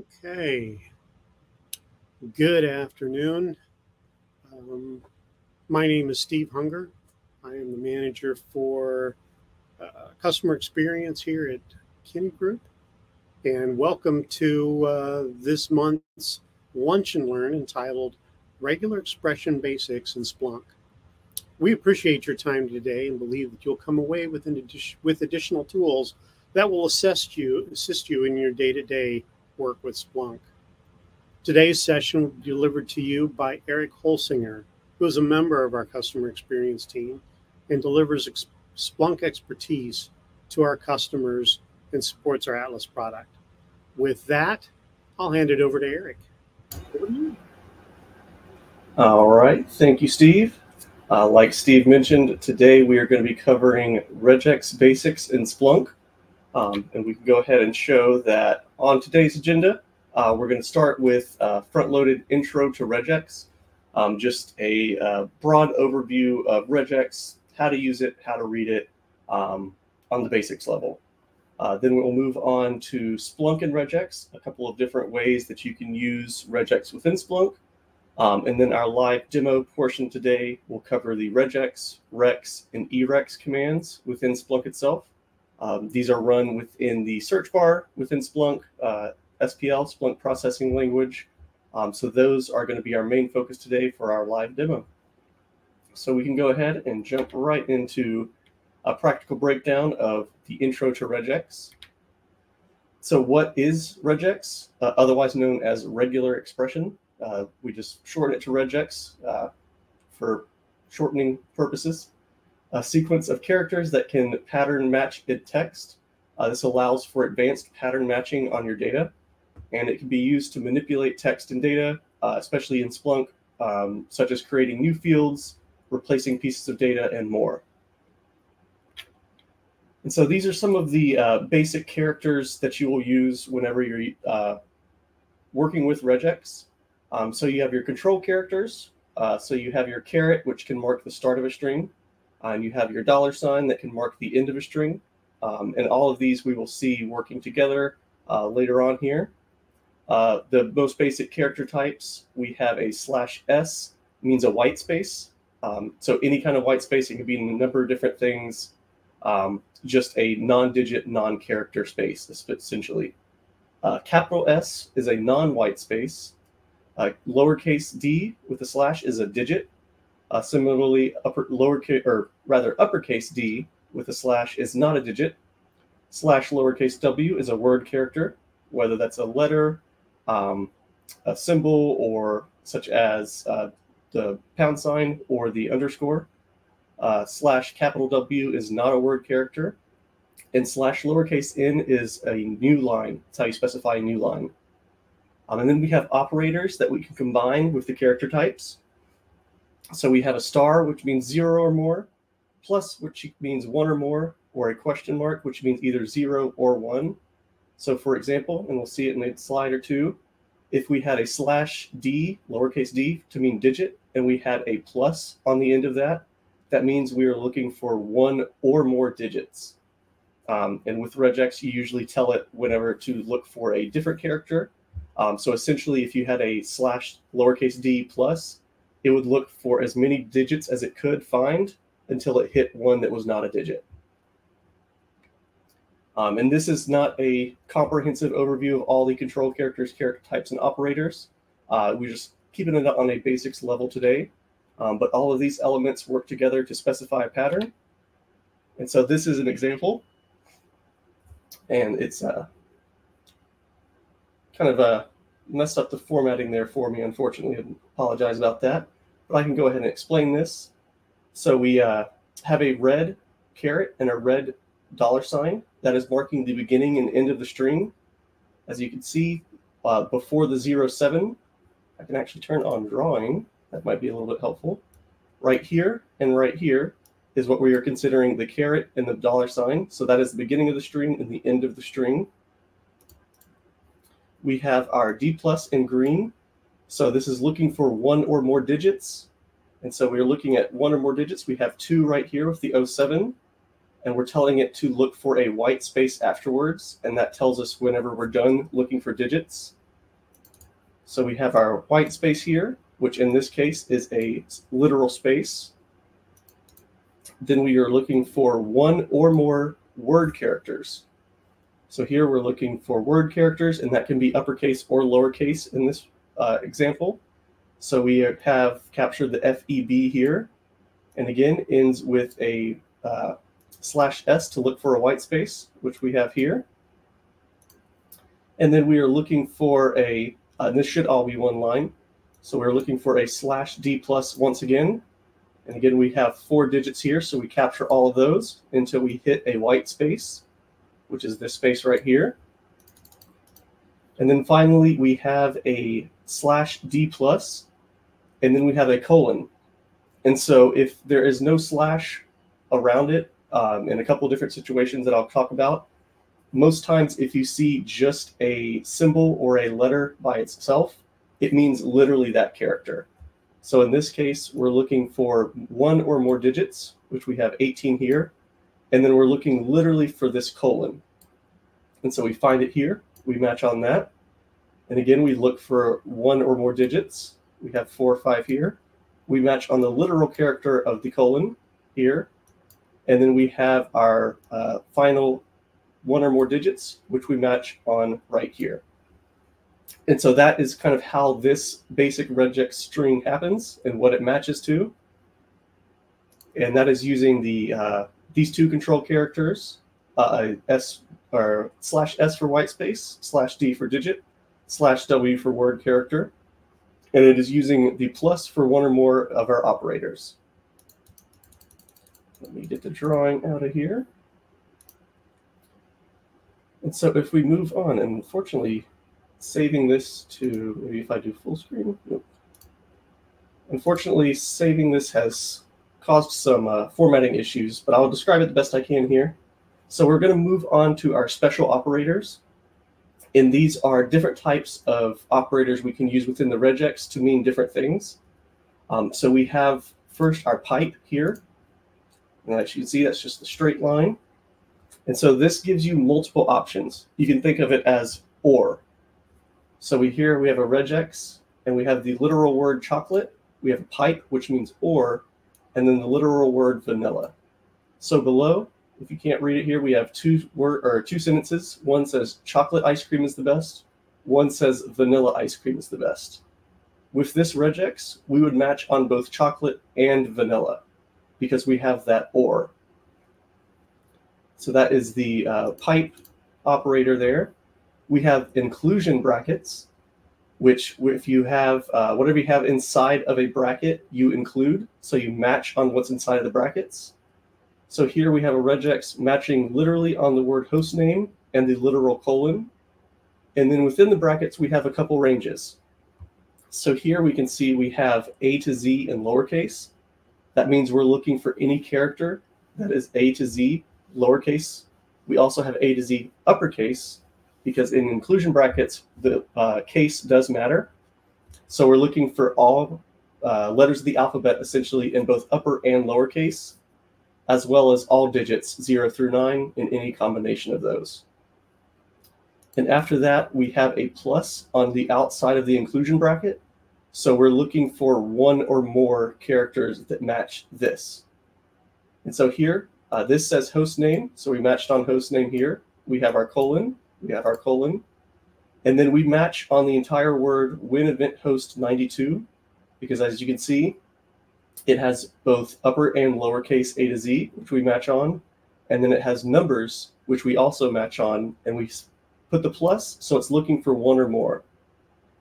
Okay. Good afternoon. Um, my name is Steve Hunger. I am the manager for uh, customer experience here at Kinney Group. And welcome to uh, this month's Lunch and Learn entitled Regular Expression Basics in Splunk. We appreciate your time today and believe that you'll come away with, addition, with additional tools that will assist you, assist you in your day to day work with Splunk. Today's session will be delivered to you by Eric Holsinger, who is a member of our customer experience team and delivers ex- Splunk expertise to our customers and supports our Atlas product. With that, I'll hand it over to Eric. All right. Thank you, Steve. Uh, like Steve mentioned, today we are going to be covering regex basics in Splunk. Um, and we can go ahead and show that on today's agenda, uh, we're going to start with uh, front-loaded intro to regex, um, just a uh, broad overview of regex, how to use it, how to read it um, on the basics level. Uh, then we'll move on to Splunk and regex, a couple of different ways that you can use regex within Splunk. Um, and then our live demo portion today will cover the regex, rex, and erex commands within Splunk itself. Um, these are run within the search bar within Splunk, uh, SPL, Splunk Processing Language. Um, so those are going to be our main focus today for our live demo. So we can go ahead and jump right into a practical breakdown of the intro to regex. So what is regex, uh, otherwise known as regular expression? Uh, we just shorten it to regex uh, for shortening purposes a sequence of characters that can pattern match id text. Uh, this allows for advanced pattern matching on your data, and it can be used to manipulate text and data, uh, especially in Splunk, um, such as creating new fields, replacing pieces of data, and more. And so these are some of the uh, basic characters that you will use whenever you're uh, working with regex. Um, so you have your control characters. Uh, so you have your caret, which can mark the start of a string and you have your dollar sign that can mark the end of a string. Um, and all of these we will see working together uh, later on here. Uh, the most basic character types, we have a slash S, means a white space. Um, so any kind of white space, it can be in a number of different things, um, just a non-digit, non-character space, essentially. Uh, capital S is a non-white space. Uh, lowercase d with a slash is a digit. Uh, similarly, upper lowercase or rather uppercase d with a slash is not a digit. Slash lowercase w is a word character, whether that's a letter, um, a symbol, or such as uh, the pound sign or the underscore. Uh, slash capital W is not a word character. And slash lowercase n is a new line. That's how you specify a new line. Um, and then we have operators that we can combine with the character types. So we have a star, which means zero or more, plus, which means one or more, or a question mark, which means either zero or one. So for example, and we'll see it in a slide or two, if we had a slash d, lowercase d, to mean digit, and we had a plus on the end of that, that means we are looking for one or more digits. Um, and with regex, you usually tell it whenever to look for a different character. Um, so essentially, if you had a slash lowercase d plus, it would look for as many digits as it could find until it hit one that was not a digit. Um, and this is not a comprehensive overview of all the control characters, character types, and operators. Uh, we're just keeping it on a basics level today. Um, but all of these elements work together to specify a pattern. And so this is an example. And it's uh, kind of uh, messed up the formatting there for me, unfortunately. I apologize about that. But I can go ahead and explain this. So we uh, have a red caret and a red dollar sign that is marking the beginning and end of the string. As you can see, uh, before the zero seven, I can actually turn on drawing. That might be a little bit helpful. Right here and right here is what we are considering the caret and the dollar sign. So that is the beginning of the string and the end of the string we have our D plus in green. So this is looking for one or more digits. And so we're looking at one or more digits. We have two right here with the 07. And we're telling it to look for a white space afterwards. And that tells us whenever we're done looking for digits. So we have our white space here, which in this case is a literal space. Then we are looking for one or more word characters. So here we're looking for word characters, and that can be uppercase or lowercase in this uh, example. So we have captured the FEB here, and again ends with a uh, slash S to look for a white space, which we have here. And then we are looking for a, uh, this should all be one line. So we're looking for a slash D plus once again. And again, we have four digits here, so we capture all of those until we hit a white space, which is this space right here. And then finally, we have a slash D plus, and then we have a colon. And so if there is no slash around it um, in a couple different situations that I'll talk about, most times if you see just a symbol or a letter by itself, it means literally that character. So in this case, we're looking for one or more digits, which we have 18 here. And then we're looking literally for this colon. And so we find it here. We match on that. And again, we look for one or more digits. We have four or five here. We match on the literal character of the colon here. And then we have our uh, final one or more digits, which we match on right here. And so that is kind of how this basic regex string happens and what it matches to. And that is using the uh, these two control characters, uh, S or slash S for white space, slash D for digit, slash W for word character. And it is using the plus for one or more of our operators. Let me get the drawing out of here. And so if we move on, and unfortunately, saving this to, maybe if I do full screen, nope. Unfortunately, saving this has caused some uh, formatting issues, but I'll describe it the best I can here. So we're going to move on to our special operators. And these are different types of operators we can use within the regex to mean different things. Um, so we have first our pipe here. And as you can see, that's just a straight line. And so this gives you multiple options. You can think of it as or. So we here we have a regex and we have the literal word chocolate. We have a pipe, which means or, and then the literal word vanilla. So below, if you can't read it here, we have two word or two sentences. One says chocolate ice cream is the best. One says vanilla ice cream is the best. With this regex, we would match on both chocolate and vanilla because we have that or. So that is the uh, pipe operator there. We have inclusion brackets, which if you have uh, whatever you have inside of a bracket, you include. So you match on what's inside of the brackets. So here we have a regex matching literally on the word host name and the literal colon. And then within the brackets, we have a couple ranges. So here we can see we have A to Z in lowercase. That means we're looking for any character that is A to Z lowercase. We also have A to Z uppercase because in inclusion brackets, the uh, case does matter. So we're looking for all uh, letters of the alphabet essentially in both upper and lowercase, as well as all digits 0 through 9 in any combination of those. And after that, we have a plus on the outside of the inclusion bracket. So we're looking for one or more characters that match this. And so here, uh, this says host name, so we matched on host name here. We have our colon, we have our colon, and then we match on the entire word win event host 92, because as you can see, it has both upper and lowercase a to z, which we match on, and then it has numbers, which we also match on, and we put the plus, so it's looking for one or more.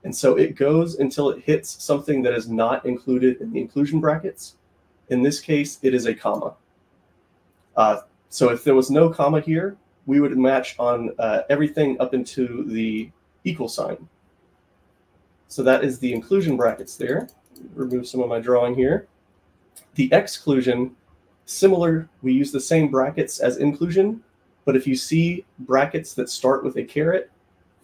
And so it goes until it hits something that is not included in the inclusion brackets. In this case, it is a comma. Uh, so if there was no comma here, we would match on uh, everything up into the equal sign. So that is the inclusion brackets there. Remove some of my drawing here. The exclusion, similar, we use the same brackets as inclusion, but if you see brackets that start with a caret,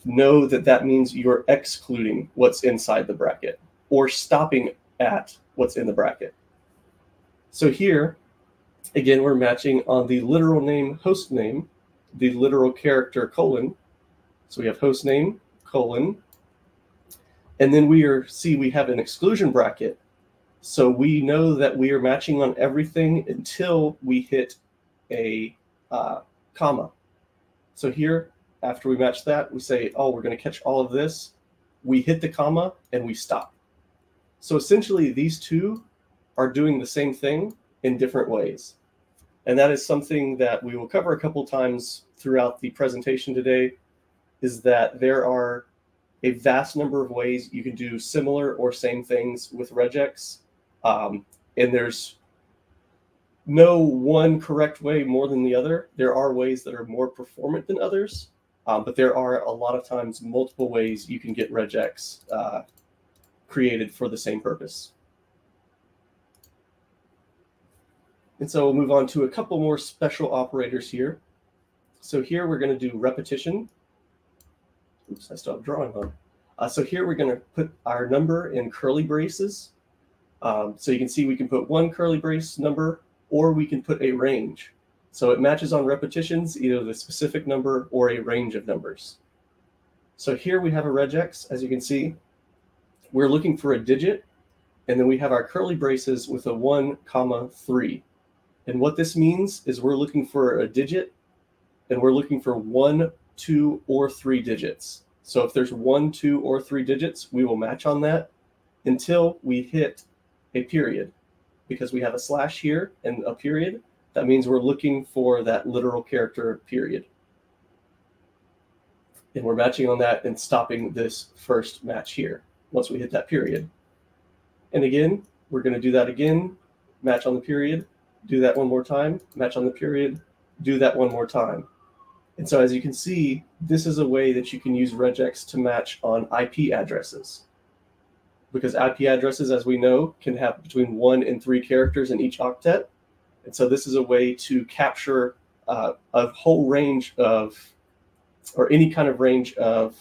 know that that means you're excluding what's inside the bracket or stopping at what's in the bracket. So here, Again, we're matching on the literal name host name, the literal character colon. So we have host name colon. And then we are see we have an exclusion bracket. So we know that we are matching on everything until we hit a uh, comma. So here, after we match that, we say, oh, we're going to catch all of this. We hit the comma and we stop. So essentially, these two are doing the same thing in different ways. And that is something that we will cover a couple times throughout the presentation today, is that there are a vast number of ways you can do similar or same things with regex. Um, and there's no one correct way more than the other. There are ways that are more performant than others, um, but there are a lot of times multiple ways you can get regex uh, created for the same purpose. And so we'll move on to a couple more special operators here. So here we're going to do repetition. Oops, I stopped drawing on. Uh, so here we're going to put our number in curly braces. Um, so you can see we can put one curly brace number or we can put a range. So it matches on repetitions, either the specific number or a range of numbers. So here we have a regex, as you can see. We're looking for a digit, and then we have our curly braces with a 1, comma 3. And what this means is we're looking for a digit, and we're looking for one, two, or three digits. So if there's one, two, or three digits, we will match on that until we hit a period. Because we have a slash here and a period, that means we're looking for that literal character period. And we're matching on that and stopping this first match here once we hit that period. And again, we're going to do that again, match on the period, do that one more time, match on the period, do that one more time. And so as you can see, this is a way that you can use regex to match on IP addresses. Because IP addresses, as we know, can have between one and three characters in each octet. And so this is a way to capture uh, a whole range of, or any kind of range of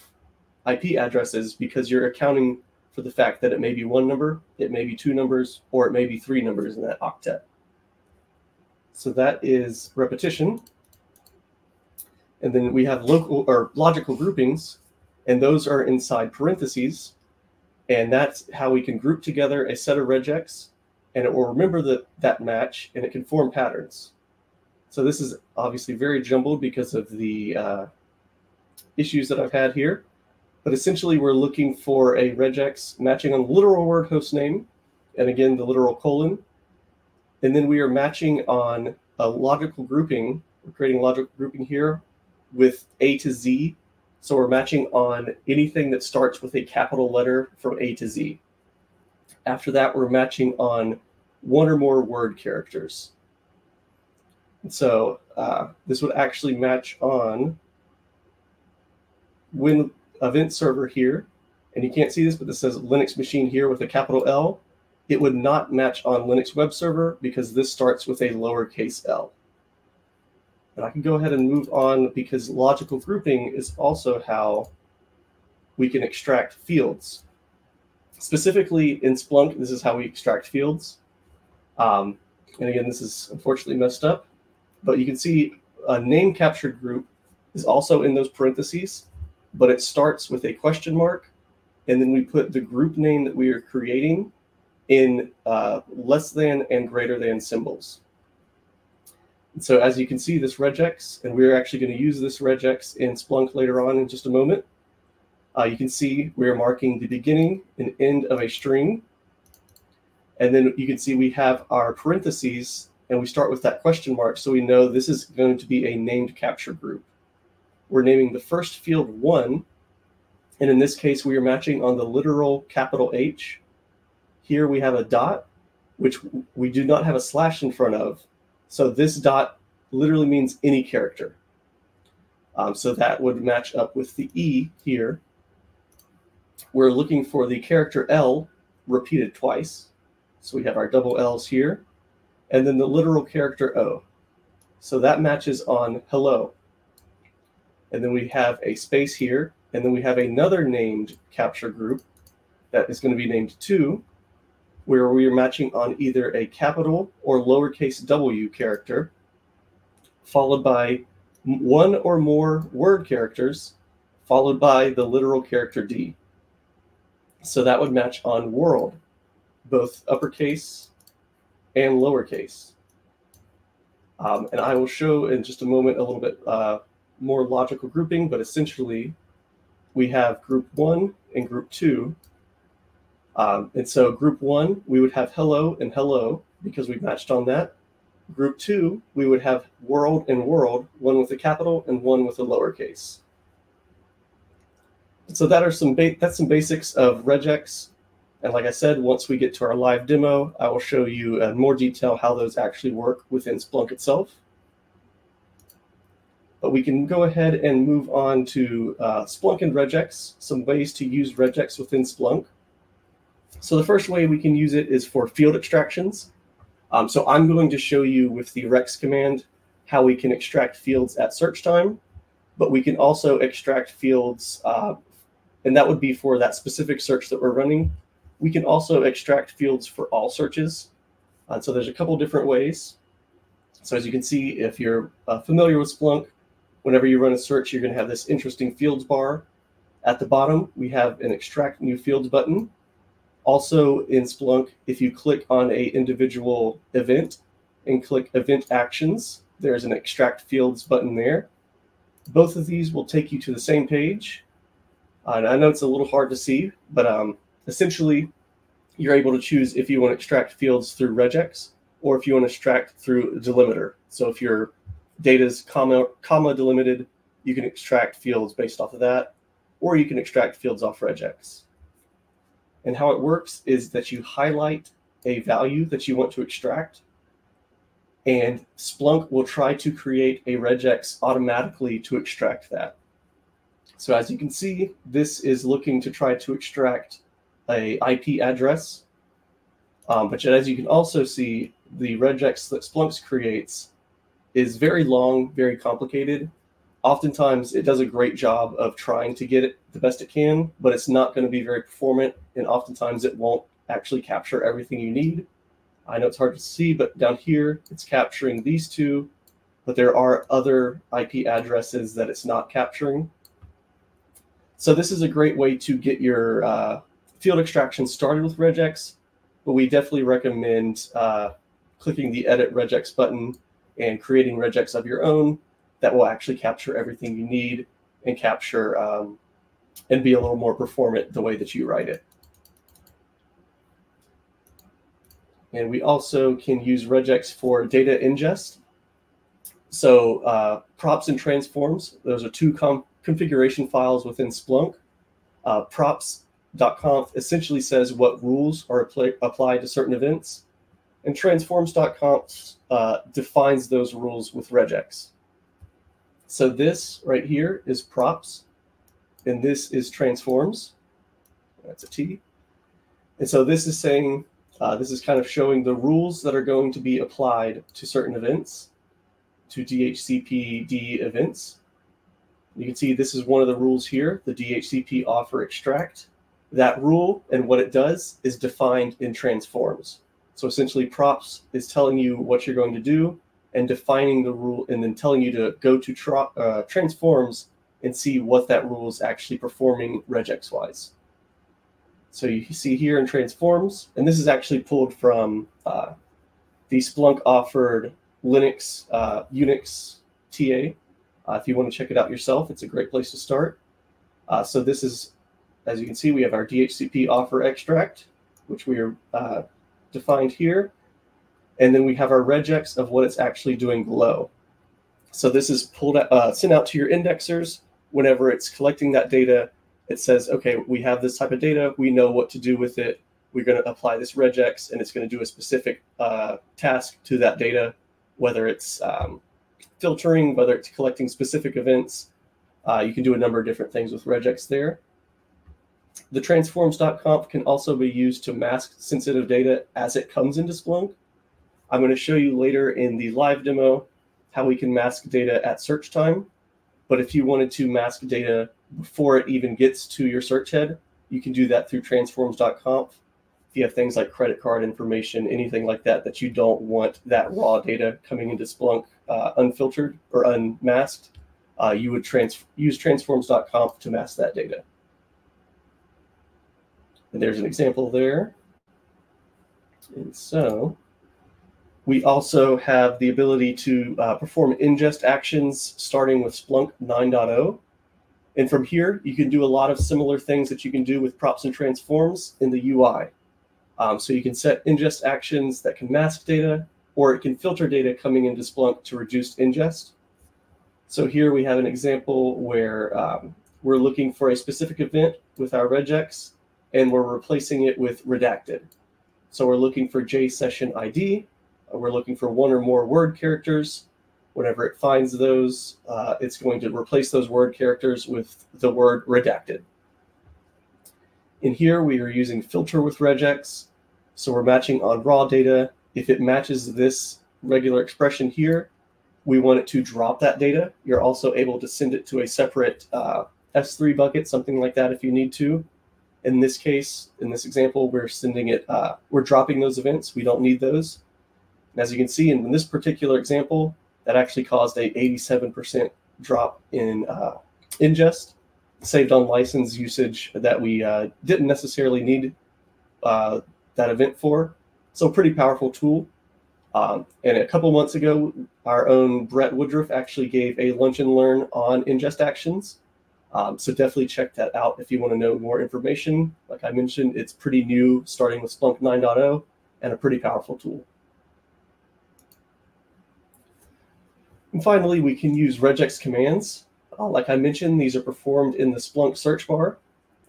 IP addresses because you're accounting for the fact that it may be one number, it may be two numbers, or it may be three numbers in that octet. So that is repetition. And then we have local or logical groupings, and those are inside parentheses. And that's how we can group together a set of regex, and it will remember the, that match, and it can form patterns. So this is obviously very jumbled because of the uh, issues that I've had here. But essentially, we're looking for a regex matching on literal word host name, and again, the literal colon. And then we are matching on a logical grouping. We're creating a logical grouping here with A to Z. So we're matching on anything that starts with a capital letter from A to Z. After that, we're matching on one or more word characters. And so uh, this would actually match on when event server here, and you can't see this, but this says Linux machine here with a capital L. It would not match on Linux web server because this starts with a lowercase l. And I can go ahead and move on because logical grouping is also how we can extract fields. Specifically in Splunk, this is how we extract fields. Um, and again, this is unfortunately messed up, but you can see a name captured group is also in those parentheses but it starts with a question mark, and then we put the group name that we are creating in uh, less than and greater than symbols. So as you can see, this regex, and we're actually going to use this regex in Splunk later on in just a moment. Uh, you can see we're marking the beginning and end of a string. And then you can see we have our parentheses, and we start with that question mark, so we know this is going to be a named capture group we're naming the first field one. And in this case, we are matching on the literal capital H. Here we have a dot, which we do not have a slash in front of. So this dot literally means any character. Um, so that would match up with the E here. We're looking for the character L repeated twice. So we have our double L's here. And then the literal character O. So that matches on hello and then we have a space here, and then we have another named capture group that is going to be named 2, where we are matching on either a capital or lowercase w character, followed by one or more word characters, followed by the literal character D. So that would match on world, both uppercase and lowercase. Um, and I will show in just a moment a little bit uh, more logical grouping, but essentially we have group one and group two. Um, and so group one, we would have hello and hello because we matched on that. Group two, we would have world and world, one with a capital and one with a lowercase. So that are some that's some basics of regex. And like I said, once we get to our live demo, I will show you in more detail how those actually work within Splunk itself. But we can go ahead and move on to uh, Splunk and regex, some ways to use regex within Splunk. So the first way we can use it is for field extractions. Um, so I'm going to show you with the rex command how we can extract fields at search time, but we can also extract fields, uh, and that would be for that specific search that we're running. We can also extract fields for all searches. Uh, so there's a couple different ways. So as you can see, if you're uh, familiar with Splunk, whenever you run a search, you're going to have this interesting fields bar. At the bottom, we have an extract new fields button. Also in Splunk, if you click on a individual event and click event actions, there's an extract fields button there. Both of these will take you to the same page. Uh, and I know it's a little hard to see, but um, essentially you're able to choose if you want to extract fields through regex or if you want to extract through delimiter. So if your data is comma, comma delimited, you can extract fields based off of that, or you can extract fields off regex. And how it works is that you highlight a value that you want to extract, and Splunk will try to create a regex automatically to extract that. So as you can see, this is looking to try to extract a IP address. Um, but as you can also see, the regex that Splunk creates is very long, very complicated, oftentimes it does a great job of trying to get it the best it can, but it's not going to be very performant. And oftentimes it won't actually capture everything you need. I know it's hard to see, but down here it's capturing these two, but there are other IP addresses that it's not capturing. So this is a great way to get your uh, field extraction started with regex, but we definitely recommend uh, clicking the edit regex button and creating regex of your own that will actually capture everything you need and capture um, and be a little more performant the way that you write it. And we also can use regex for data ingest. So uh, props and transforms, those are two configuration files within Splunk. Uh, props.conf essentially says what rules are applied to certain events. And transforms.conf uh, defines those rules with regex. So this right here is props, and this is transforms. That's a T. And so this is saying, uh, this is kind of showing the rules that are going to be applied to certain events, to DHCP-D events. You can see this is one of the rules here, the DHCP offer extract. That rule and what it does is defined in transforms. So essentially props is telling you what you're going to do and defining the rule and then telling you to go to tra uh, transforms and see what that rule is actually performing regex wise. So you see here in transforms, and this is actually pulled from uh, the Splunk offered Linux uh, Unix TA. Uh, if you want to check it out yourself, it's a great place to start. Uh, so this is, as you can see, we have our DHCP offer extract, which we are uh, defined here and then we have our regex of what it's actually doing below. So this is pulled uh, sent out to your indexers. Whenever it's collecting that data, it says, okay, we have this type of data. We know what to do with it. We're going to apply this regex, and it's going to do a specific uh, task to that data, whether it's um, filtering, whether it's collecting specific events. Uh, you can do a number of different things with regex there. The transforms.conf can also be used to mask sensitive data as it comes into Splunk. I'm going to show you later in the live demo how we can mask data at search time. But if you wanted to mask data before it even gets to your search head, you can do that through transforms.conf. If you have things like credit card information, anything like that, that you don't want that raw data coming into Splunk uh, unfiltered or unmasked, uh, you would trans use transforms.conf to mask that data. And there's an example there. And so we also have the ability to uh, perform ingest actions starting with Splunk 9.0. And from here, you can do a lot of similar things that you can do with props and transforms in the UI. Um, so you can set ingest actions that can mask data, or it can filter data coming into Splunk to reduce ingest. So here we have an example where um, we're looking for a specific event with our regex, and we're replacing it with redacted. So we're looking for J session ID, we're looking for one or more word characters. Whenever it finds those, uh, it's going to replace those word characters with the word redacted. In here, we are using filter with regex. So we're matching on raw data. If it matches this regular expression here, we want it to drop that data. You're also able to send it to a separate uh, S3 bucket, something like that if you need to. In this case, in this example, we're sending it, uh, we're dropping those events. We don't need those. And as you can see in this particular example, that actually caused a 87% drop in uh, ingest, saved on license usage that we uh, didn't necessarily need uh, that event for. So pretty powerful tool. Um, and a couple months ago, our own Brett Woodruff actually gave a lunch and learn on ingest actions. Um, so definitely check that out if you want to know more information. Like I mentioned, it's pretty new, starting with Splunk 9.0 and a pretty powerful tool. And finally, we can use regex commands. Uh, like I mentioned, these are performed in the Splunk search bar.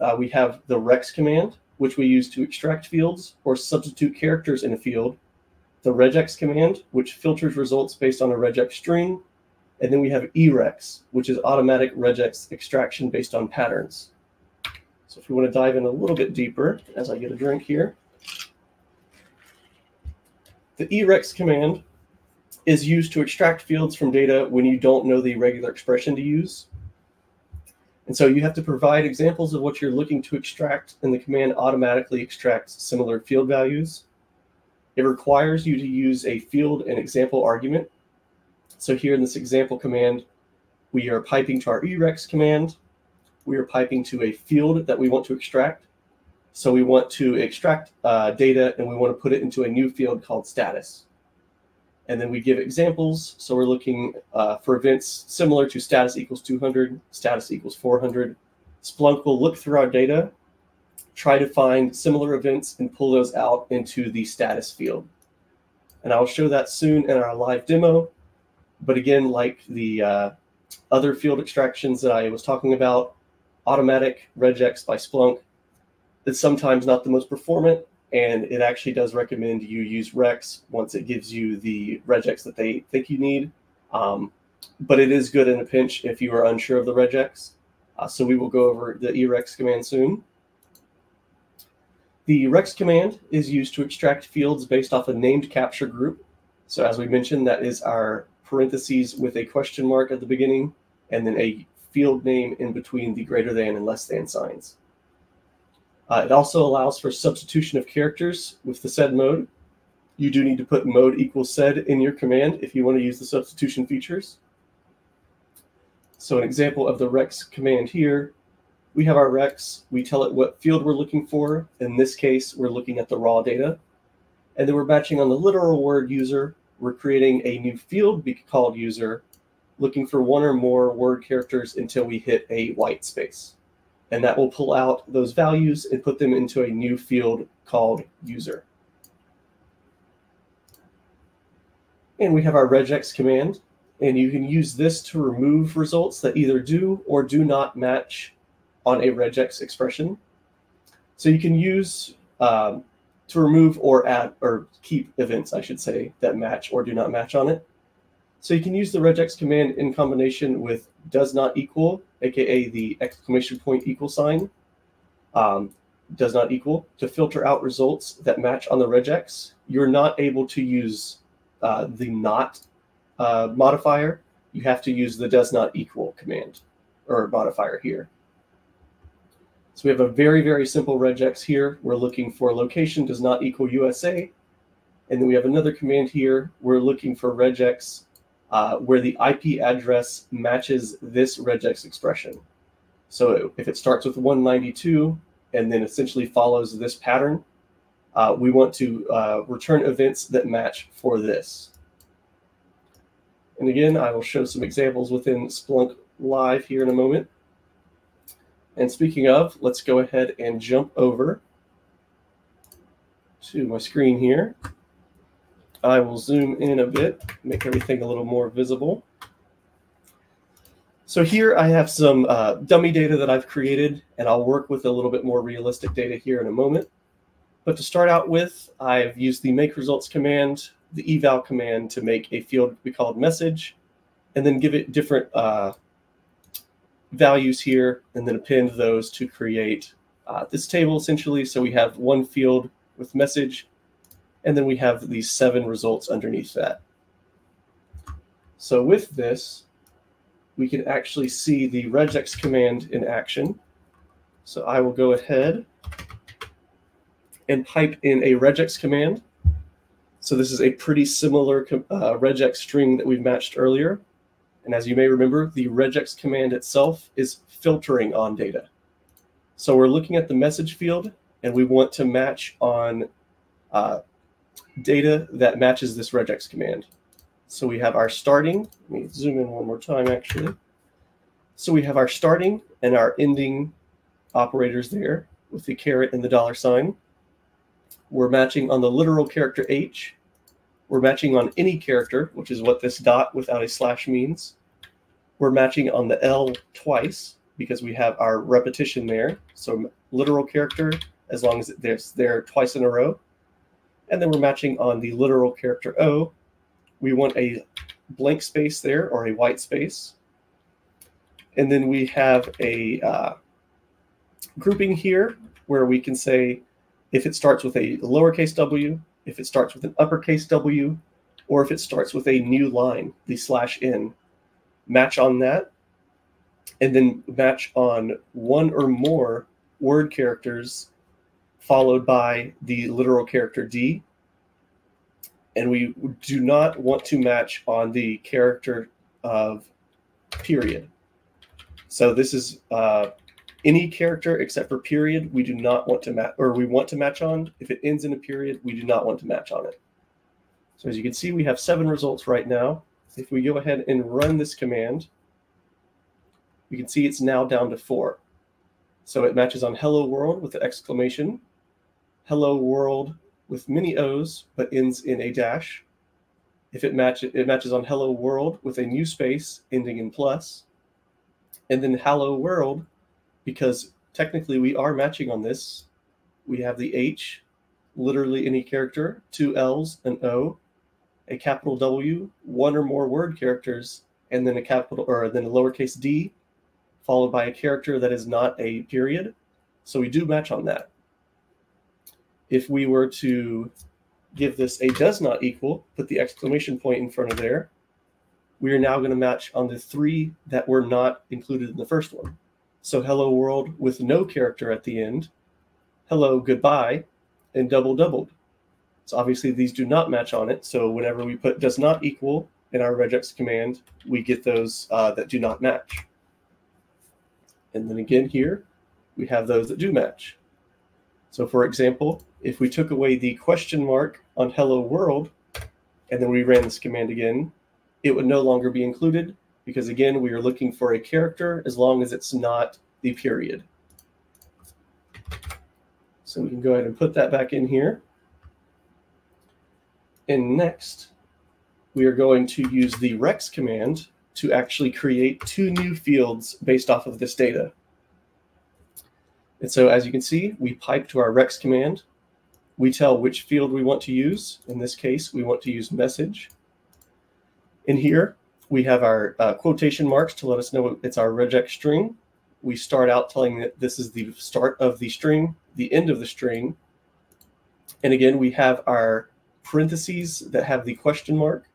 Uh, we have the rex command, which we use to extract fields or substitute characters in a field. The regex command, which filters results based on a regex string. And then we have erex, which is automatic regex extraction based on patterns. So if we want to dive in a little bit deeper as I get a drink here. The erex command is used to extract fields from data when you don't know the regular expression to use. And so you have to provide examples of what you're looking to extract, and the command automatically extracts similar field values. It requires you to use a field and example argument. So here in this example command, we are piping to our erex command. We are piping to a field that we want to extract. So we want to extract uh, data and we want to put it into a new field called status. And then we give examples. So we're looking uh, for events similar to status equals 200, status equals 400. Splunk will look through our data, try to find similar events and pull those out into the status field. And I'll show that soon in our live demo. But again, like the uh, other field extractions that I was talking about, automatic regex by Splunk is sometimes not the most performant, and it actually does recommend you use Rex once it gives you the regex that they think you need. Um, but it is good in a pinch if you are unsure of the regex. Uh, so we will go over the erex command soon. The rex command is used to extract fields based off a named capture group. So as we mentioned, that is our parentheses with a question mark at the beginning, and then a field name in between the greater than and less than signs. Uh, it also allows for substitution of characters with the sed mode. You do need to put mode equals sed in your command if you want to use the substitution features. So an example of the rex command here, we have our rex, we tell it what field we're looking for. In this case, we're looking at the raw data. And then we're matching on the literal word user. We're creating a new field called user, looking for one or more word characters until we hit a white space and that will pull out those values and put them into a new field called user. And we have our regex command, and you can use this to remove results that either do or do not match on a regex expression. So you can use um, to remove or add or keep events, I should say, that match or do not match on it. So you can use the regex command in combination with does not equal, aka the exclamation point equal sign, um, does not equal, to filter out results that match on the regex. You're not able to use uh, the not uh, modifier. You have to use the does not equal command or modifier here. So we have a very, very simple regex here. We're looking for location does not equal USA. And then we have another command here. We're looking for regex uh, where the IP address matches this regex expression. So if it starts with 192, and then essentially follows this pattern, uh, we want to uh, return events that match for this. And again, I will show some examples within Splunk Live here in a moment. And speaking of, let's go ahead and jump over to my screen here. I will zoom in a bit, make everything a little more visible. So here I have some uh, dummy data that I've created, and I'll work with a little bit more realistic data here in a moment. But to start out with, I've used the make results command, the eval command to make a field we called message, and then give it different uh, values here, and then append those to create uh, this table essentially. So we have one field with message, and then we have these seven results underneath that. So with this, we can actually see the regex command in action. So I will go ahead and pipe in a regex command. So this is a pretty similar uh, regex string that we've matched earlier. And as you may remember, the regex command itself is filtering on data. So we're looking at the message field, and we want to match on uh, data that matches this regex command. So we have our starting. Let me zoom in one more time, actually. So we have our starting and our ending operators there with the caret and the dollar sign. We're matching on the literal character H. We're matching on any character, which is what this dot without a slash means. We're matching on the L twice because we have our repetition there. So literal character, as long as it's there twice in a row. And then we're matching on the literal character O. We want a blank space there or a white space. And then we have a uh, grouping here where we can say if it starts with a lowercase w, if it starts with an uppercase w, or if it starts with a new line, the slash n. Match on that, and then match on one or more word characters followed by the literal character D. And we do not want to match on the character of period. So this is uh, any character except for period, we do not want to match, or we want to match on. If it ends in a period, we do not want to match on it. So as you can see, we have seven results right now. If we go ahead and run this command, we can see it's now down to four. So it matches on hello world with an exclamation, hello world with many O's, but ends in a dash. If it matches, it matches on hello world with a new space ending in plus. plus, and then hello world, because technically we are matching on this. We have the H, literally any character, two L's, an O, a capital W, one or more word characters, and then a capital or then a lowercase d, followed by a character that is not a period. So we do match on that. If we were to give this a does not equal, put the exclamation point in front of there, we are now going to match on the three that were not included in the first one. So hello world with no character at the end, hello goodbye, and double doubled. So obviously these do not match on it. So whenever we put does not equal in our regex command, we get those uh, that do not match. And then again here, we have those that do match. So for example, if we took away the question mark on hello world, and then we ran this command again, it would no longer be included because again, we are looking for a character as long as it's not the period. So we can go ahead and put that back in here. And next, we are going to use the rex command to actually create two new fields based off of this data. And so as you can see, we pipe to our rex command. We tell which field we want to use. In this case, we want to use message. In here, we have our uh, quotation marks to let us know it's our regex string. We start out telling that this is the start of the string, the end of the string. And again, we have our parentheses that have the question mark,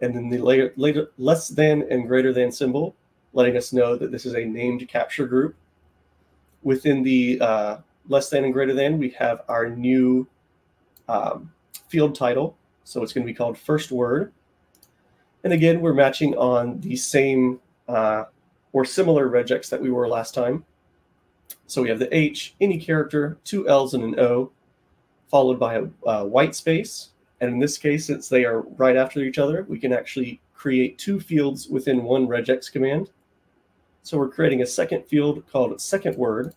and then the later, later less than and greater than symbol, letting us know that this is a named capture group. Within the uh, less than and greater than, we have our new um, field title. So it's going to be called first word. And again, we're matching on the same uh, or similar regex that we were last time. So we have the H, any character, two L's and an O, followed by a, a white space. And in this case, since they are right after each other, we can actually create two fields within one regex command. So we're creating a second field called second word.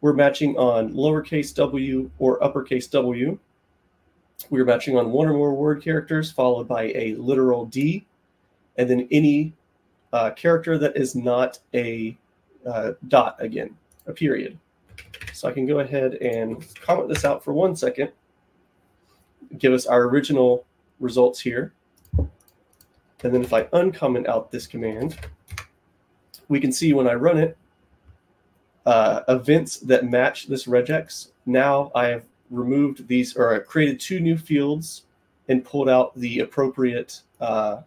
We're matching on lowercase w or uppercase w. We're matching on one or more word characters followed by a literal D, and then any uh, character that is not a uh, dot again, a period. So I can go ahead and comment this out for one second, give us our original results here. And then if I uncomment out this command, we can see when I run it, uh, events that match this regex. Now I have removed these, or I created two new fields and pulled out the appropriate uh,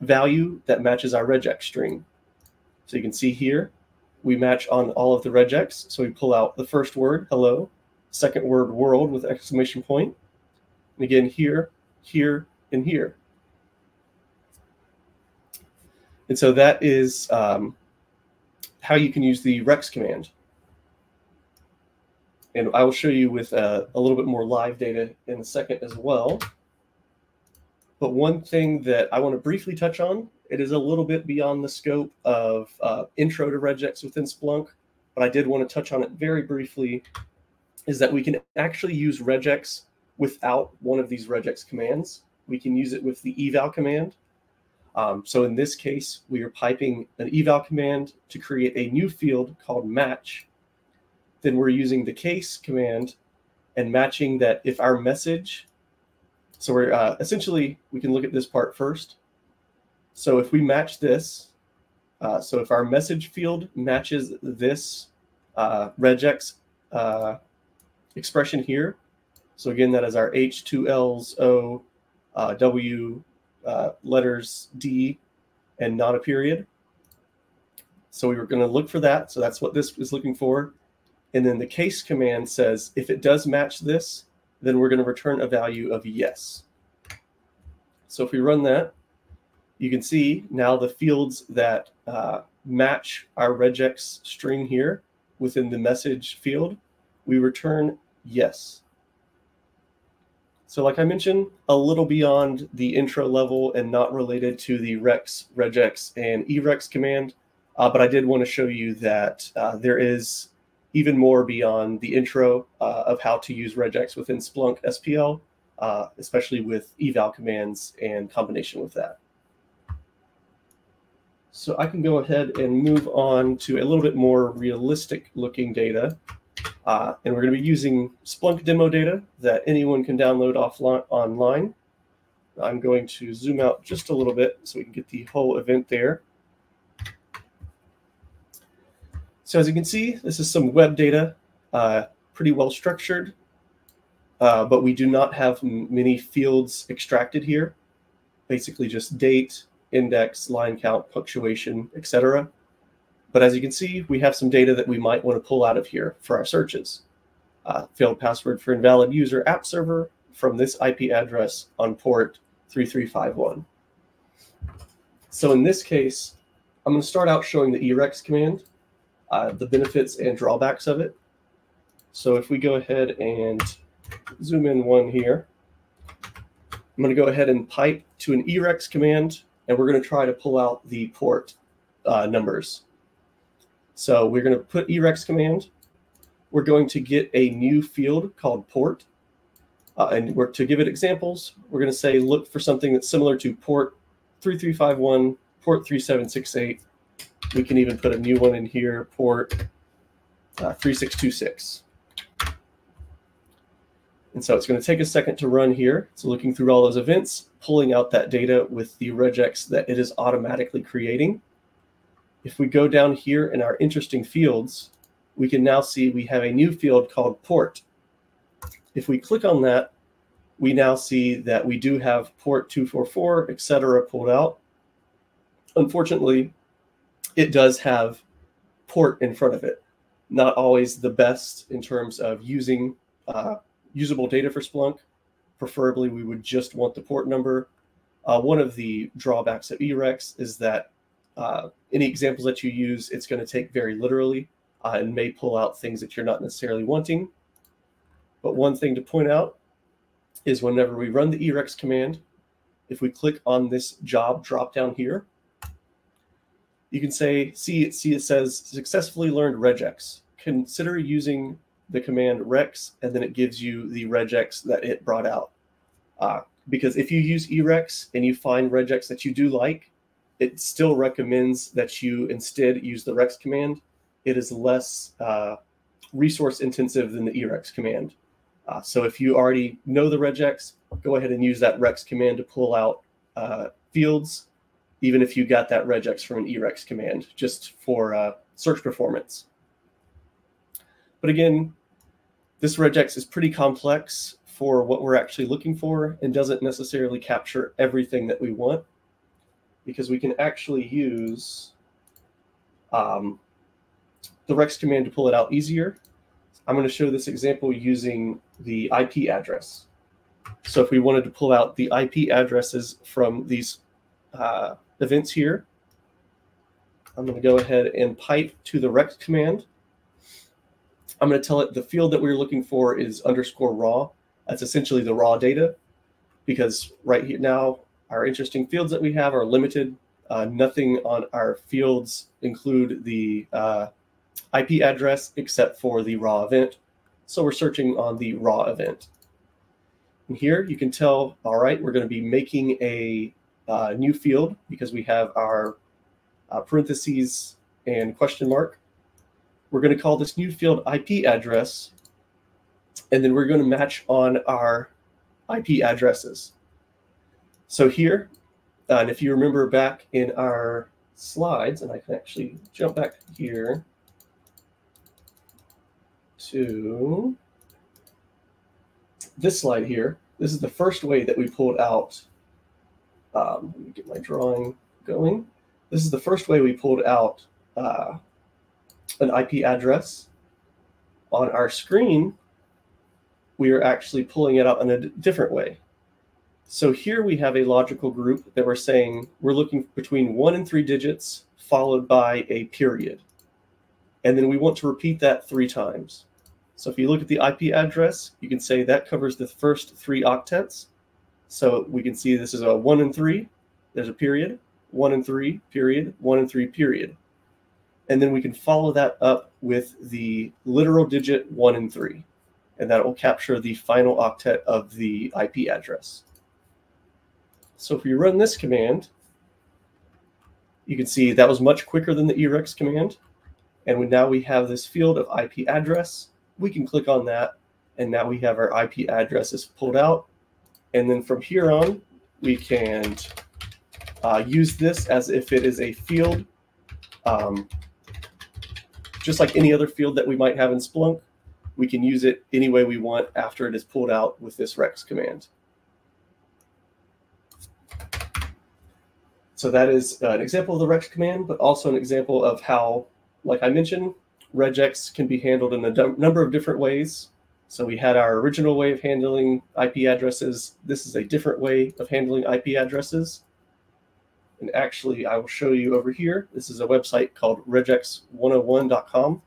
value that matches our regex string. So you can see here, we match on all of the regex. So we pull out the first word, hello, second word, world with exclamation point. And again, here, here, and here. And so that is um, how you can use the rex command. And I will show you with uh, a little bit more live data in a second as well. But one thing that I want to briefly touch on, it is a little bit beyond the scope of uh, intro to regex within Splunk, but I did want to touch on it very briefly, is that we can actually use regex without one of these regex commands. We can use it with the eval command. Um, so in this case, we are piping an eval command to create a new field called match. Then we're using the case command and matching that if our message, so we're uh, essentially, we can look at this part first. So if we match this, uh, so if our message field matches this uh, regex uh, expression here, so again, that is our H, two L's, O, uh, letters D, and not a period. So we were going to look for that. So that's what this is looking for. And then the case command says, if it does match this, then we're going to return a value of yes. So if we run that, you can see now the fields that uh, match our regex string here within the message field, we return yes. So like I mentioned, a little beyond the intro level and not related to the rex, regex, and erex command, uh, but I did want to show you that uh, there is even more beyond the intro uh, of how to use regex within Splunk SPL, uh, especially with eval commands and combination with that. So I can go ahead and move on to a little bit more realistic looking data. Uh, and we're going to be using Splunk demo data that anyone can download offline online. I'm going to zoom out just a little bit so we can get the whole event there. So as you can see, this is some web data, uh, pretty well structured, uh, but we do not have many fields extracted here. Basically just date, index, line count, punctuation, etc. But as you can see, we have some data that we might want to pull out of here for our searches. Uh, failed password for invalid user app server from this IP address on port 3351. So in this case, I'm going to start out showing the erex command, uh, the benefits and drawbacks of it. So if we go ahead and zoom in one here, I'm going to go ahead and pipe to an erex command, and we're going to try to pull out the port uh, numbers. So we're going to put erex command. We're going to get a new field called port. Uh, and we're, to give it examples, we're going to say look for something that's similar to port 3351, port 3768. We can even put a new one in here, port uh, 3626. And so it's going to take a second to run here. So looking through all those events, pulling out that data with the regex that it is automatically creating. If we go down here in our interesting fields, we can now see we have a new field called port. If we click on that, we now see that we do have port 244, etc. pulled out. Unfortunately, it does have port in front of it. Not always the best in terms of using uh, usable data for Splunk. Preferably, we would just want the port number. Uh, one of the drawbacks of erex is that uh, any examples that you use, it's going to take very literally. uh, and may pull out things that you're not necessarily wanting. But one thing to point out is whenever we run the erex command, if we click on this job drop down here, you can say, see, see it says successfully learned regex. Consider using the command rex, and then it gives you the regex that it brought out. Uh, because if you use erex and you find regex that you do like, it still recommends that you instead use the rex command. It is less uh, resource intensive than the erex command. Uh, so if you already know the regex, go ahead and use that rex command to pull out uh, fields, even if you got that regex from an erex command, just for uh, search performance. But again, this regex is pretty complex for what we're actually looking for and doesn't necessarily capture everything that we want because we can actually use um, the rex command to pull it out easier. I'm going to show this example using the IP address. So if we wanted to pull out the IP addresses from these uh, events here, I'm going to go ahead and pipe to the rex command. I'm going to tell it the field that we're looking for is underscore raw. That's essentially the raw data because right here now our interesting fields that we have are limited. Uh, nothing on our fields include the uh, IP address except for the raw event. So we're searching on the raw event. And here you can tell, all right, we're going to be making a uh, new field because we have our uh, parentheses and question mark. We're going to call this new field IP address, and then we're going to match on our IP addresses. So here, uh, and if you remember back in our slides, and I can actually jump back here to this slide here. This is the first way that we pulled out. Um, let me get my drawing going. This is the first way we pulled out uh, an IP address. On our screen, we are actually pulling it out in a different way. So here we have a logical group that we're saying we're looking between one and three digits followed by a period. And then we want to repeat that three times. So if you look at the IP address, you can say that covers the first three octets. So we can see this is a one and three, there's a period, one and three, period, one and three, period. And then we can follow that up with the literal digit one and three. And that will capture the final octet of the IP address. So if we run this command, you can see that was much quicker than the erex command. And now we have this field of IP address. We can click on that, and now we have our IP addresses pulled out. And then from here on, we can uh, use this as if it is a field, um, just like any other field that we might have in Splunk. We can use it any way we want after it is pulled out with this rex command. So that is uh, an example of the rex command, but also an example of how, like I mentioned, regex can be handled in a number of different ways. So we had our original way of handling IP addresses. This is a different way of handling IP addresses. And actually, I will show you over here. This is a website called regex101.com.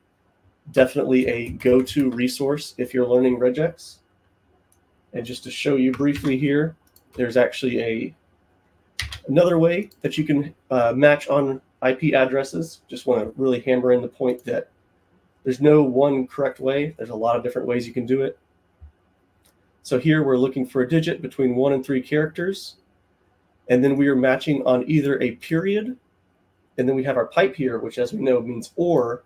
Definitely a go-to resource if you're learning regex. And just to show you briefly here, there's actually a Another way that you can uh, match on IP addresses, just want to really hammer in the point that there's no one correct way. There's a lot of different ways you can do it. So here we're looking for a digit between one and three characters. And then we are matching on either a period, and then we have our pipe here, which as we know means or,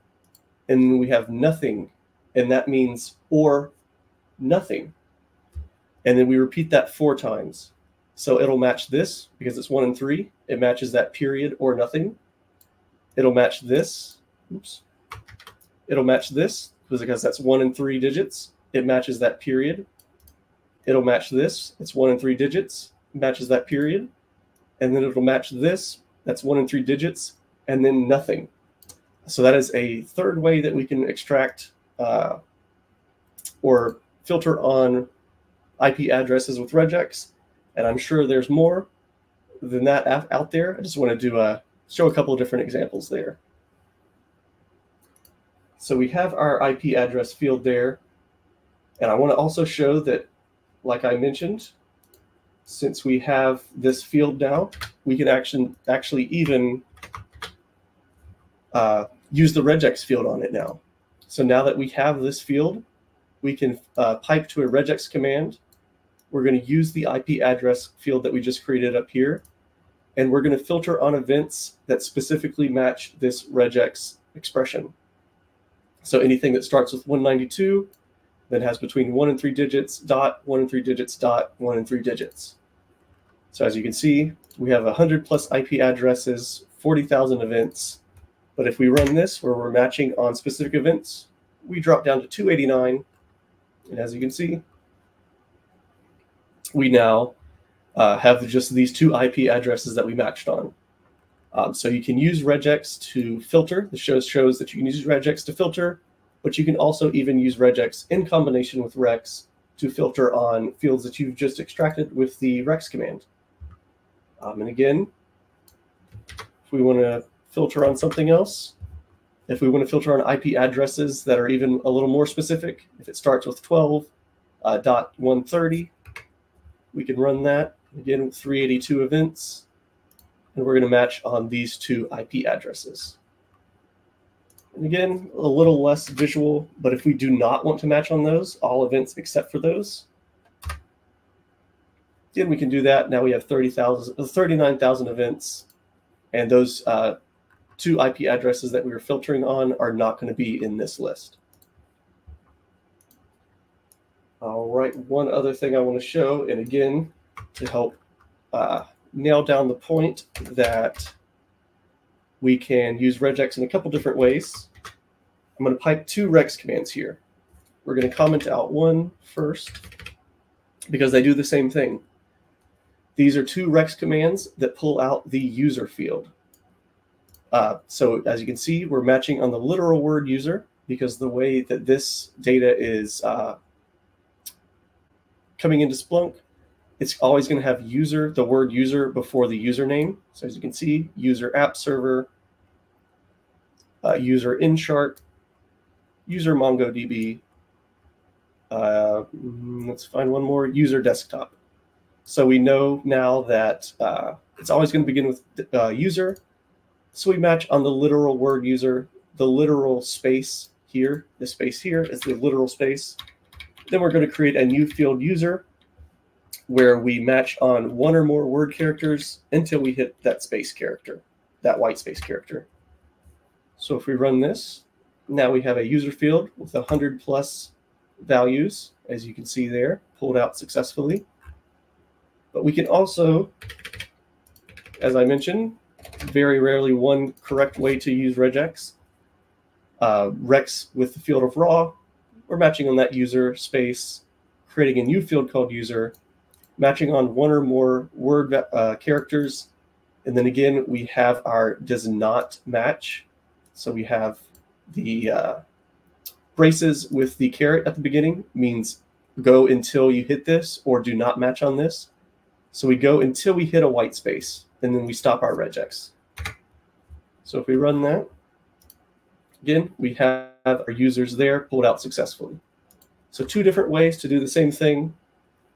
and then we have nothing, and that means or nothing. And then we repeat that four times. So it'll match this because it's one and three. It matches that period or nothing. It'll match this. Oops. It'll match this because that's one and three digits. It matches that period. It'll match this. It's one and three digits. Matches that period. And then it'll match this. That's one and three digits. And then nothing. So that is a third way that we can extract uh, or filter on IP addresses with regex and I'm sure there's more than that out there. I just wanted to uh, show a couple of different examples there. So we have our IP address field there. And I want to also show that, like I mentioned, since we have this field now, we can actually, actually even uh, use the regex field on it now. So now that we have this field, we can uh, pipe to a regex command. We're going to use the IP address field that we just created up here. And we're going to filter on events that specifically match this regex expression. So anything that starts with 192, then has between one and three digits, dot, one and three digits, dot, one and three digits. So as you can see, we have 100 plus IP addresses, 40,000 events. But if we run this where we're matching on specific events, we drop down to 289. And as you can see, we now uh, have just these two IP addresses that we matched on. Um, so you can use regex to filter. The show shows that you can use regex to filter, but you can also even use regex in combination with rex to filter on fields that you've just extracted with the rex command. Um, and again, if we want to filter on something else, if we want to filter on IP addresses that are even a little more specific, if it starts with 12 uh, dot 130, we can run that again with 382 events and we're going to match on these two IP addresses. And again, a little less visual, but if we do not want to match on those, all events except for those, again, we can do that. Now we have 30,000, 39,000 events, and those uh, two IP addresses that we were filtering on are not going to be in this list. All right, one other thing I want to show, and again, to help uh, nail down the point that we can use regex in a couple different ways. I'm going to pipe two rex commands here. We're going to comment out one first because they do the same thing. These are two rex commands that pull out the user field. Uh, so as you can see, we're matching on the literal word user because the way that this data is uh, coming into Splunk, it's always going to have user, the word user before the username. So as you can see, user app server, uh, user in chart, user MongoDB. Uh, mm, let's find one more, user desktop. So we know now that uh, it's always going to begin with uh, user. So we match on the literal word user, the literal space here, the space here is the literal space. Then we're going to create a new field user where we match on one or more word characters until we hit that space character, that white space character. So if we run this, now we have a user field with 100 plus values, as you can see there, pulled out successfully. But we can also, as I mentioned, very rarely one correct way to use regex. Uh, rex with the field of raw, we're matching on that user space, creating a new field called user, matching on one or more word uh, characters. And then again, we have our does not match. So we have the uh, braces with the caret at the beginning means go until you hit this or do not match on this. So we go until we hit a white space and then we stop our regex. So if we run that, again, we have our users there pulled out successfully. So two different ways to do the same thing.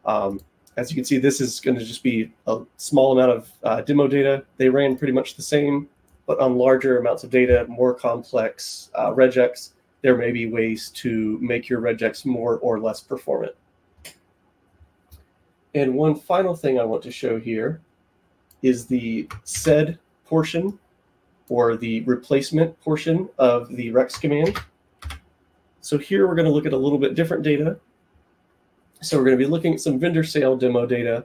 Um, as you can see, this is going to just be a small amount of uh, demo data. They ran pretty much the same, but on larger amounts of data, more complex uh, regex, there may be ways to make your regex more or less performant. And one final thing I want to show here is the sed portion or the replacement portion of the rex command. So here we're going to look at a little bit different data. So we're going to be looking at some vendor sale demo data.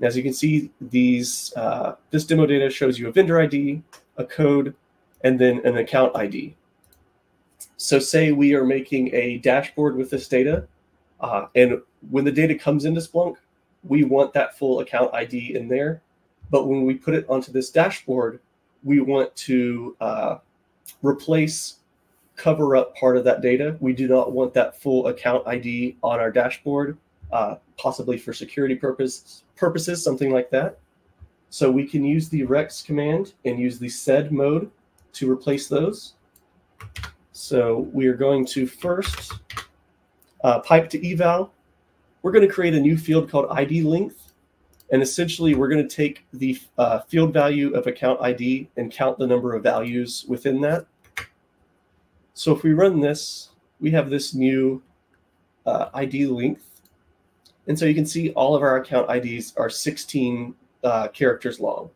And as you can see, these uh, this demo data shows you a vendor ID, a code, and then an account ID. So say we are making a dashboard with this data, uh, and when the data comes into Splunk, we want that full account ID in there. But when we put it onto this dashboard, we want to uh, replace cover up part of that data. We do not want that full account ID on our dashboard, uh, possibly for security purpose, purposes, something like that. So we can use the rex command and use the sed mode to replace those. So we are going to first uh, pipe to eval. We're going to create a new field called ID length. And essentially, we're going to take the uh, field value of account ID and count the number of values within that. So if we run this, we have this new uh, ID length. And so you can see all of our account IDs are 16 uh, characters long.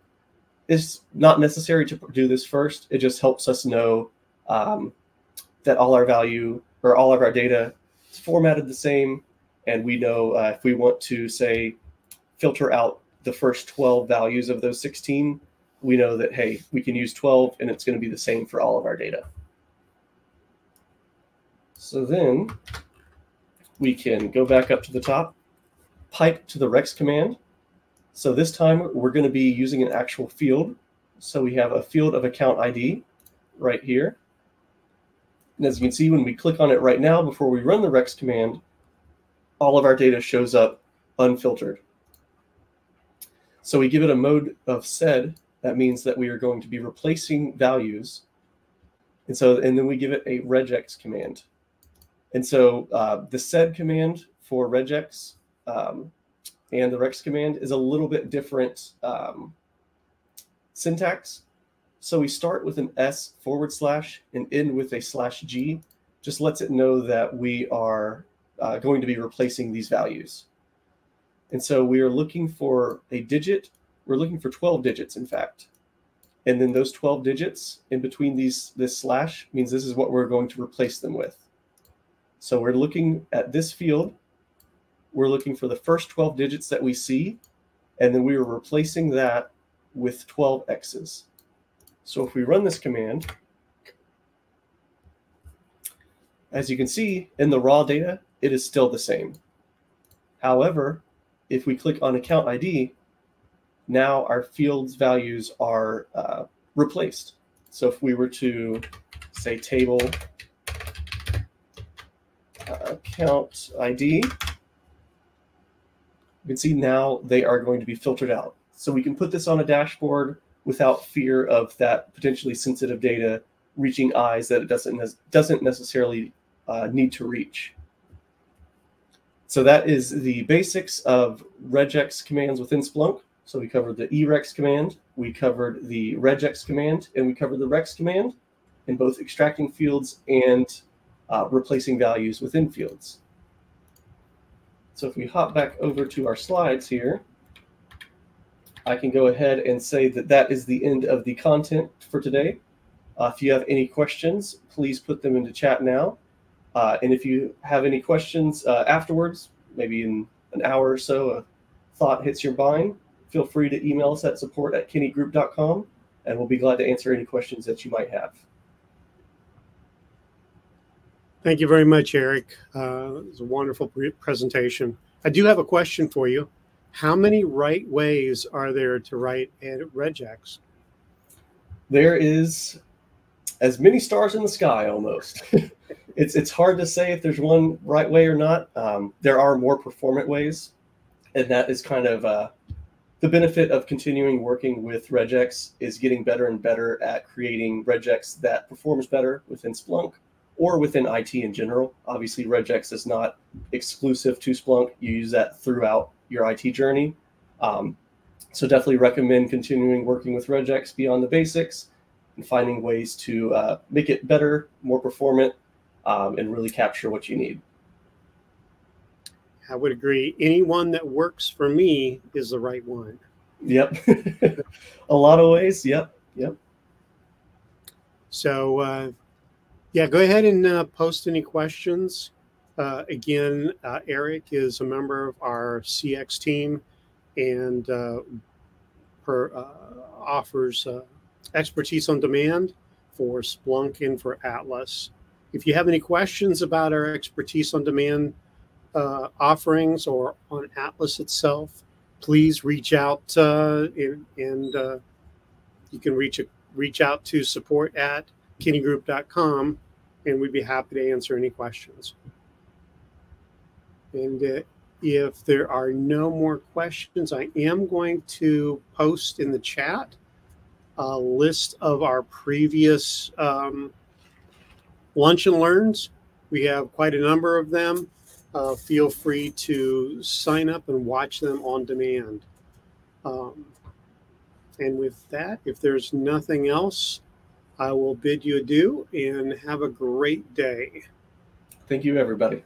It's not necessary to do this first. It just helps us know um, that all our value or all of our data is formatted the same. And we know uh, if we want to say filter out the first 12 values of those 16, we know that, hey, we can use 12 and it's going to be the same for all of our data. So then we can go back up to the top, pipe to the rex command. So this time we're going to be using an actual field. So we have a field of account ID right here. And as you can see, when we click on it right now, before we run the rex command, all of our data shows up unfiltered. So we give it a mode of sed. That means that we are going to be replacing values. And so, and then we give it a regex command. And so uh, the sed command for regex um, and the rex command is a little bit different um, syntax. So we start with an S forward slash and end with a slash G. Just lets it know that we are uh, going to be replacing these values. And so we are looking for a digit. We're looking for 12 digits, in fact. And then those 12 digits in between these this slash means this is what we're going to replace them with. So we're looking at this field. We're looking for the first 12 digits that we see, and then we are replacing that with 12 X's. So if we run this command, as you can see in the raw data, it is still the same. However, if we click on account ID, now our fields values are uh, replaced. So if we were to say table account ID, you can see now they are going to be filtered out. So we can put this on a dashboard without fear of that potentially sensitive data reaching eyes that it doesn't, doesn't necessarily uh, need to reach. So that is the basics of regex commands within Splunk. So we covered the erex command, we covered the regex command, and we covered the rex command in both extracting fields and uh, replacing values within fields. So if we hop back over to our slides here, I can go ahead and say that that is the end of the content for today. Uh, if you have any questions, please put them into chat now. Uh, and if you have any questions uh, afterwards, maybe in an hour or so, a thought hits your mind, feel free to email us at support at kinneygroup.com, and we'll be glad to answer any questions that you might have. Thank you very much, Eric. Uh, it was a wonderful presentation. I do have a question for you. How many right ways are there to write a regex? There is as many stars in the sky almost. it's it's hard to say if there's one right way or not. Um, there are more performant ways, and that is kind of uh, the benefit of continuing working with regex is getting better and better at creating regex that performs better within Splunk or within IT in general. Obviously, regex is not exclusive to Splunk. You use that throughout your IT journey. Um, so definitely recommend continuing working with regex beyond the basics and finding ways to uh, make it better, more performant, um, and really capture what you need. I would agree. Anyone that works for me is the right one. Yep. A lot of ways. Yep. Yep. So, uh, yeah, go ahead and uh, post any questions. Uh, again, uh, Eric is a member of our CX team and uh, per, uh, offers uh, expertise on demand for Splunk and for Atlas. If you have any questions about our expertise on demand offerings or on Atlas itself, please reach out and, and you can reach, reach out to support at kinneygroup.com, and we'd be happy to answer any questions. And uh, if there are no more questions, I am going to post in the chat a list of our previous um, lunch and learns. We have quite a number of them. Uh, feel free to sign up and watch them on demand. Um, and with that, if there's nothing else, I will bid you adieu and have a great day. Thank you, everybody.